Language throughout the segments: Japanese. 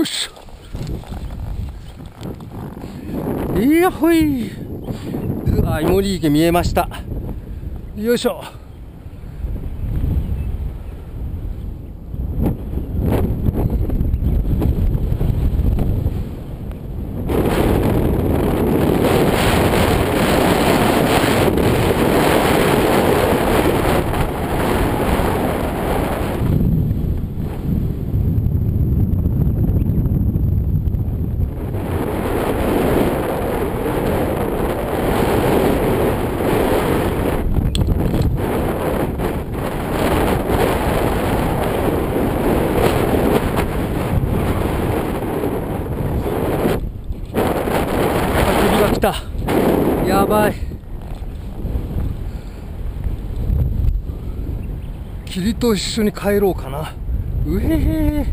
よし。ょいやほい。うわ芋煮池見えました。よいしょ焚き火が来たやばい霧と一緒に帰ろうかな。うへへ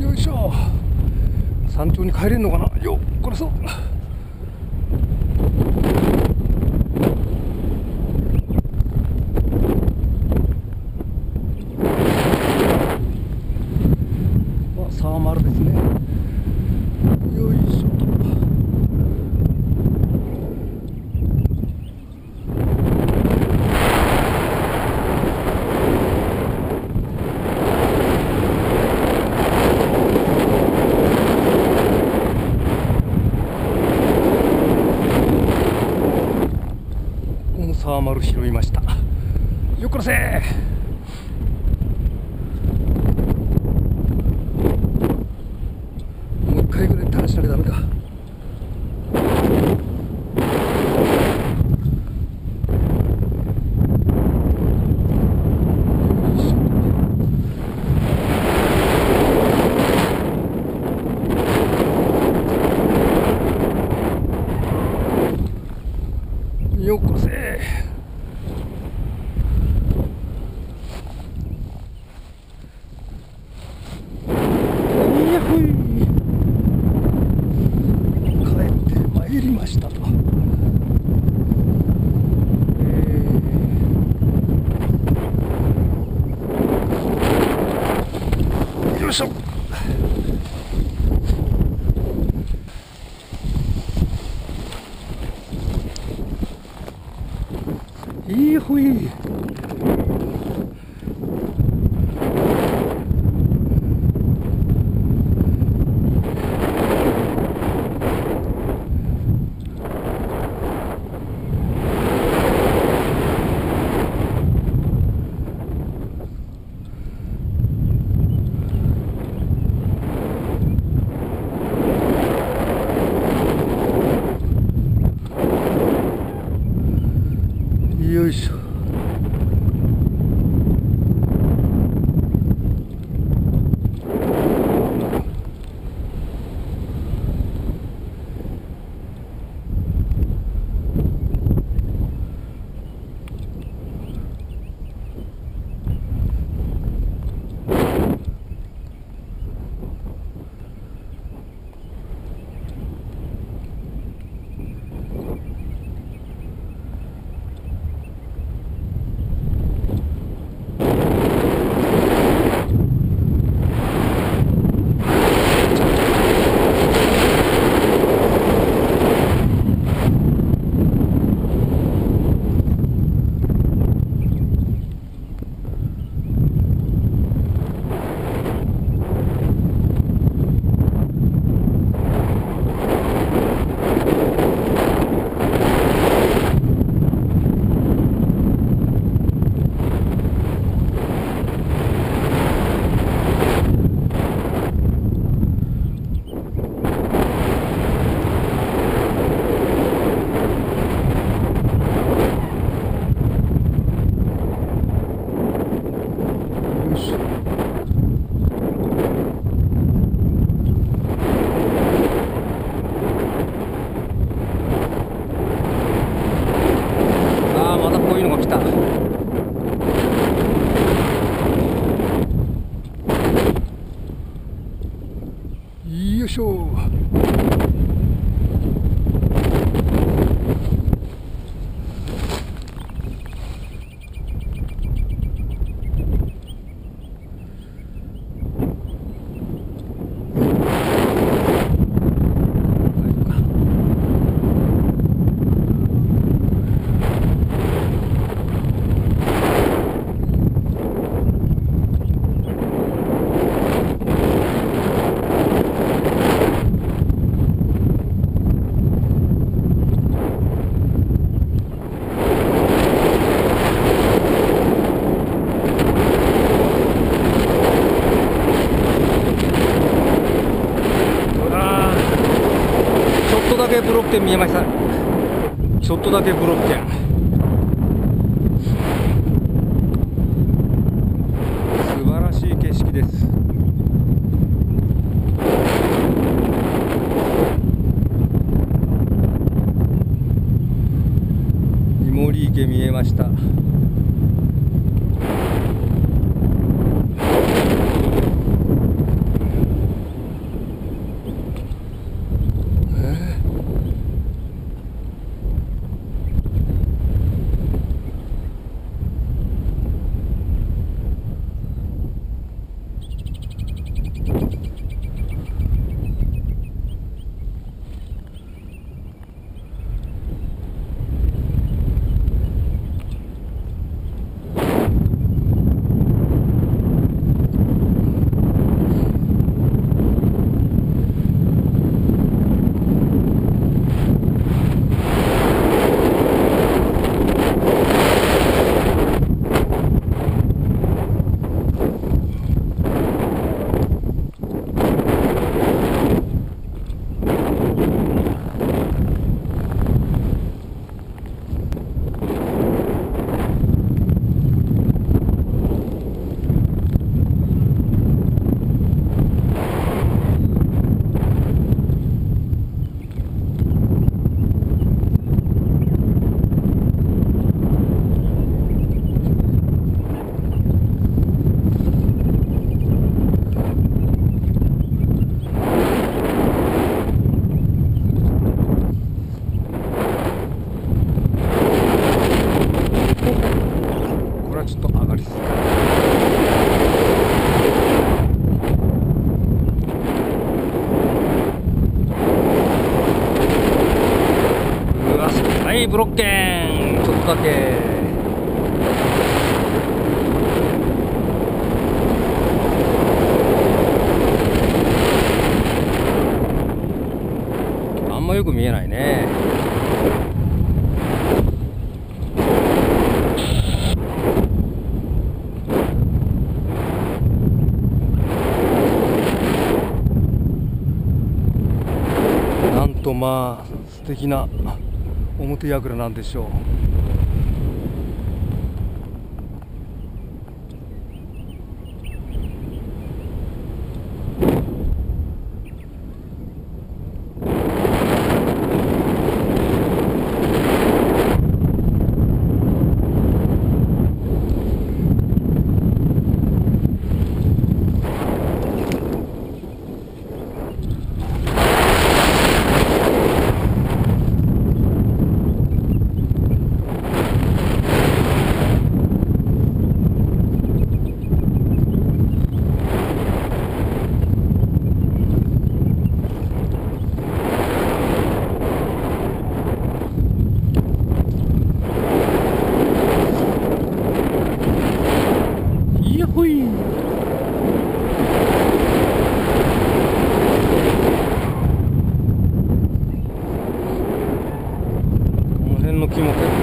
よいしょ山頂に帰れんのかなよっこれそうあサーマルですねよいしょこのサーマル拾いました。よっこらせもう一回ぐらい垂らしなきゃダメかよっこらせいやほい帰ってまいりましたと、えー見えました。ちょっとだけブロッケン素晴らしい景色です。イモリ池見えました。6軒ちょっとだけ。あんまよく見えないね。なんとまあ素敵な表櫓なんでしょう。キモく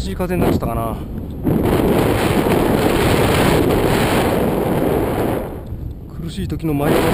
しい風になってたかな。苦しい時の舞い上がる